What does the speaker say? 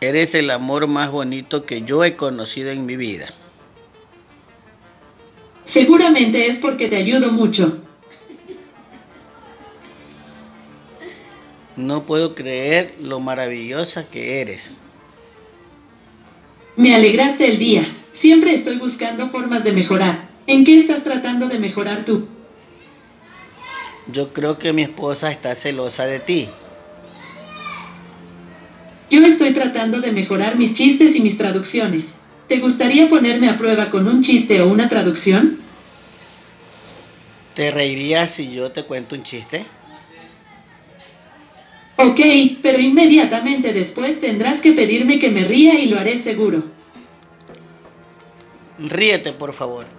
Eres el amor más bonito que yo he conocido en mi vida. Seguramente es porque te ayudo mucho. No puedo creer lo maravillosa que eres. Me alegraste el día. Siempre estoy buscando formas de mejorar. ¿En qué estás tratando de mejorar tú? Yo creo que mi esposa está celosa de ti. Yo estoy tratando de mejorar mis chistes y mis traducciones. ¿Te gustaría ponerme a prueba con un chiste o una traducción? ¿Te reirías si yo te cuento un chiste? Ok, pero inmediatamente después tendrás que pedirme que me ría y lo haré seguro. Ríete, por favor.